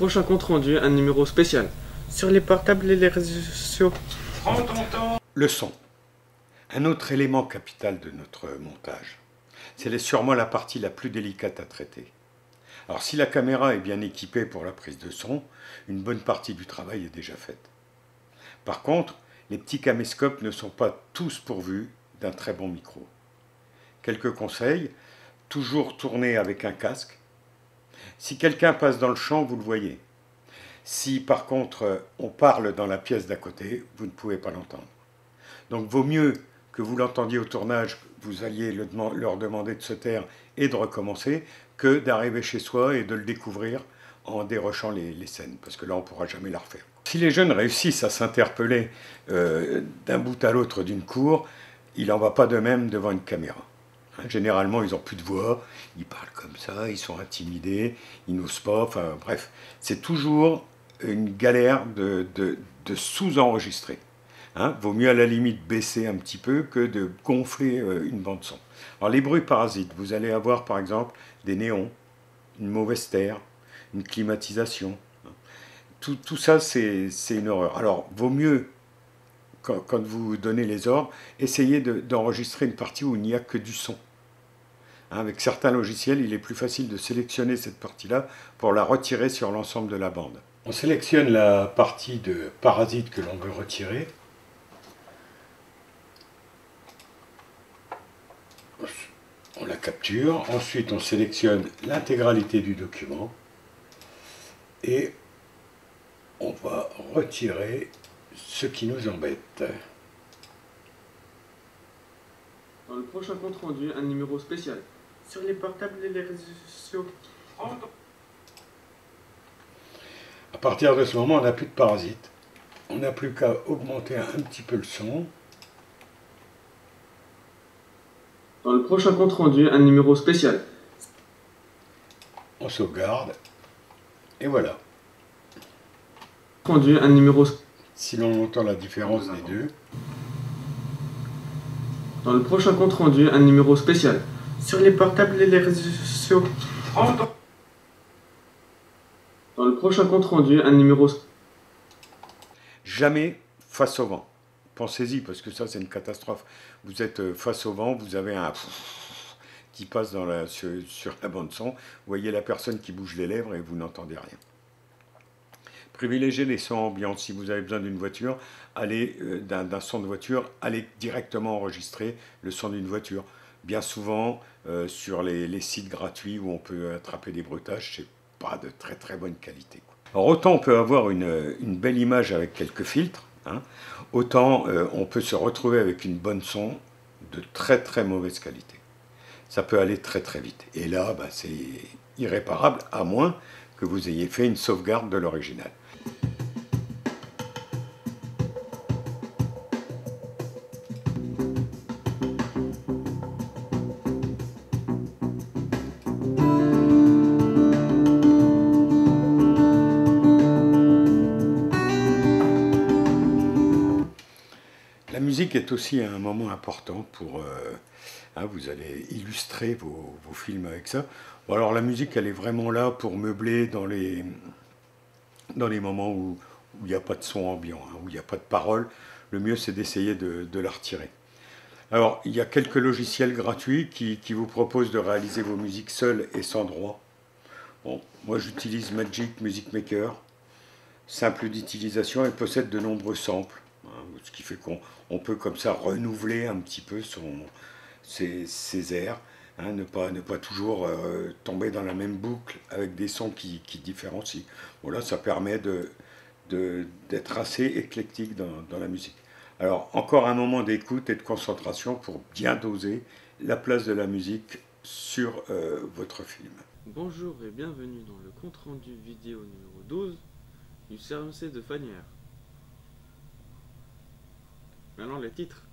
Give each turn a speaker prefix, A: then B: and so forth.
A: prochain compte rendu, un numéro spécial. Sur les portables et les réseaux sociaux.
B: Le son. Un autre élément capital de notre montage. C'est sûrement la partie la plus délicate à traiter. Alors si la caméra est bien équipée pour la prise de son, une bonne partie du travail est déjà faite. Par contre, les petits caméscopes ne sont pas tous pourvus d'un très bon micro. Quelques conseils, toujours tourner avec un casque. Si quelqu'un passe dans le champ, vous le voyez. Si par contre on parle dans la pièce d'à côté, vous ne pouvez pas l'entendre. Donc vaut mieux que vous l'entendiez au tournage, vous alliez leur demander de se taire et de recommencer, que d'arriver chez soi et de le découvrir en dérochant les, scènes, parce que là on ne pourra jamais la refaire. Si les jeunes réussissent à s'interpeller euh, d'un bout à l'autre d'une cour, il n'en va pas de même devant une caméra. Généralement, ils n'ont plus de voix, ils parlent comme ça, ils sont intimidés, ils n'osent pas, enfin bref. C'est toujours une galère de, sous-enregistrer. Hein. Vaut mieux à la limite baisser un petit peu que de gonfler euh, une bande son. Alors les bruits parasites, vous allez avoir par exemple des néons, une mauvaise terre, une climatisation. Hein. Tout, ça, c'est une horreur. Alors, vaut mieux, quand, vous donnez les ordres, essayer d'enregistrer une partie où il n'y a que du son. Hein, avec certains logiciels, il est plus facile de sélectionner cette partie-là pour la retirer sur l'ensemble de la bande. On sélectionne la partie de parasite que l'on veut retirer. On la capture. Ensuite, on sélectionne l'intégralité du document. Et on va retirer ce qui nous embête.
A: Dans le prochain compte rendu, un numéro spécial sur les portables et les réseaux sociaux.
B: À partir de ce moment, on n'a plus de parasites. On n'a plus qu'à augmenter un petit peu le son.
A: Dans le prochain compte rendu, un numéro spécial.
B: On sauvegarde. Et voilà.
A: Rendu un numéro.
B: Si l'on entend la différence des deux.
A: Dans le prochain compte rendu, un numéro spécial sur les portables et les réseaux sociaux. Dans le prochain compte rendu, un numéro.
B: Jamais face au vent. Pensez-y, parce que ça, c'est une catastrophe. Vous êtes euh, face au vent, vous avez un qui passe dans la, sur, la bande son. Vous voyez la personne qui bouge les lèvres et vous n'entendez rien. Privilégiez les sons ambiants. Si vous avez besoin d'une voiture, allez euh, d'un son de voiture, allez directement enregistrer le son d'une voiture bien souvent euh, sur les, sites gratuits où on peut attraper des bruitages, c'est pas de très très bonne qualité. Alors autant on peut avoir une, belle image avec quelques filtres, hein, autant euh, on peut se retrouver avec une bonne son de très très mauvaise qualité. Ça peut aller très très vite. Et là, bah, c'est irréparable, à moins que vous ayez fait une sauvegarde de l'original. Est aussi un moment important pour... Euh, hein, vous allez illustrer vos, films avec ça. alors la musique, elle est vraiment là pour meubler dans les, dans les moments où il n'y a pas de son ambiant, hein, où il n'y a pas de parole. Le mieux, c'est d'essayer de, la retirer. Alors, il y a quelques logiciels gratuits qui, qui, vous proposent de réaliser vos musiques seules et sans droit. Bon, moi, j'utilise Magic Music Maker. Simple d'utilisation et possède de nombreux samples. Hein, ce qui fait qu'on peut comme ça renouveler un petit peu ses, airs, hein, ne, pas, toujours euh, tomber dans la même boucle avec des sons qui, qui différencient. Voilà, ça permet d'être assez éclectique dans, la musique. Alors, encore un moment d'écoute et de concentration pour bien doser la place de la musique sur euh, votre film.
A: Bonjour et bienvenue dans le compte-rendu vidéo numéro 12 du CRMC de Fanière. Maintenant les titres.